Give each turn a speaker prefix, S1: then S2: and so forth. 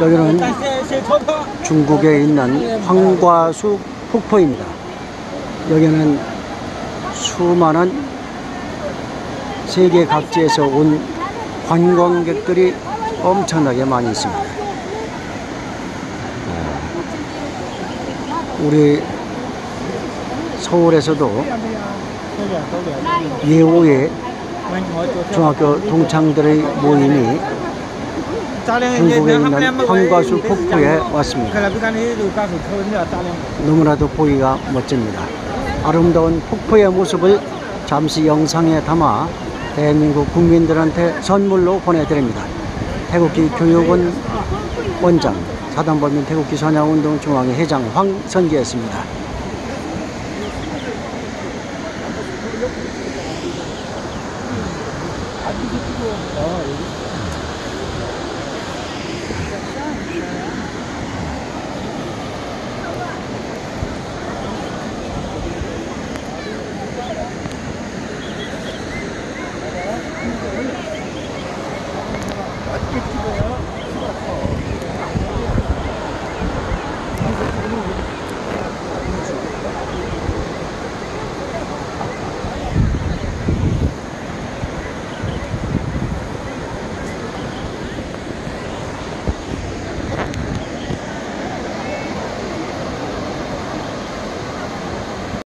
S1: 여기는 중국에 있는 황과수 폭포입니다. 여기는 수많은 세계 각지에서 온 관광객들이 엄청나게 많이 있습니다. 우리 서울에서도 예오에 중학교 동창들의 모임이 중국에 있는 황과수 폭포에 왔습니다. 너무나도 보기가 멋집니다. 아름다운 폭포의 모습을 잠시 영상에 담아 대한민국 국민들한테 선물로 보내드립니다. 태국기 교육원 원장 사단법인 태국기 선양운동 중앙회 회장 황선기였습니다. 아, Aqui, aqui,